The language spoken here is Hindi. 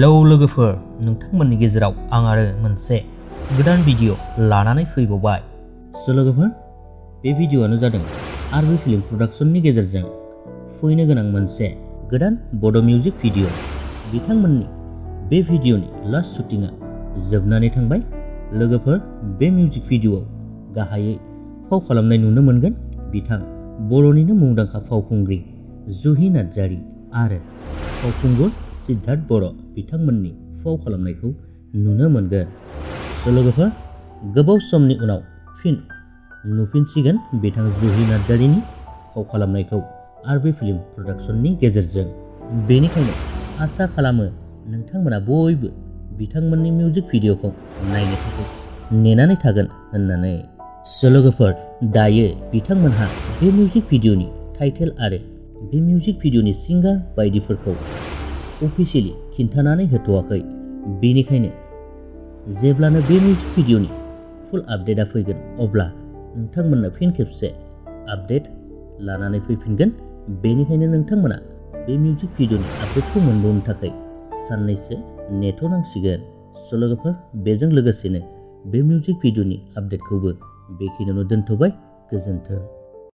लोगोफोर। नोंथांमोननि गेजेराव आं आरो मोनसे गोदान भिडिअ लानानै फैबावबाय। स' लोगोफोर, बे भिडिअआनो जादों आरबि फ़िल्म प्रडाक्सननि गेजेरजों फैनो गोनां मोनसे गोदान बड' मिउजिक भिडिअ बिथांमोननि बे भिडिअनि लास्ट शुटिंआ जोबनानै थांबाय। लोगोफोर, बे मिउजिक भिडिअआव गाहायै फाव खालामनाय नुनो मोनगोन बिथां बर'निनो मुंदांखा फावखुंग्रि जुहि नार्जारि आरो फावखुंगुर सिद्धार्थ बर' बिथांमोननि फाव खालामनायखौ नुनो मोनगोन। लोगोफोर, गोबाव समनि उनाव फिन नुफिनसिगोन बिथां जुहि नार्जारिनि फाव खालामनायखौ आरबि फ़िल्म प्रडाक्सननि गेजेरजों। बेनिखायनो आसा खालामो नोंथांमोना बयबो बिथांमोननि मिउजिक भिडिअखौ नायनो थाखाय नेनानै थागोन होननानै। लोगोफोर, दायो बिथांमोनहा बे मिउजिक भिडिअनि टाइटेल आरो बे मिउजिक भिडिअनि सिंगार बायदिफोरखौ अफिसियेलि खिन्थानानै होथ'वाखै। बेनिखायनो, जेब्लानो बे मिउजिक भिडिअनि फुल आपडेटआ फैगोन, अब्ला नोंथांमोननो फिन खेबसे आपडेट लानानै फैफिनगोन। बेनिखायनो नोंथांमोना बे मिउजिक भिडिअनि आपडेटखौ मोनबावनो थाखाय साननैसो नेथ'नांसिगोन स' लोगोफोर, बेजों लोगोसेनो बे मिउजिक भिडिअनि आपडेटखौबो बेखिनियावनो दोनथ'बाय। गोजोन्थों।